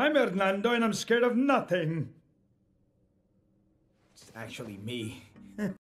I'm Hernando and I'm scared of nothing. It's actually me.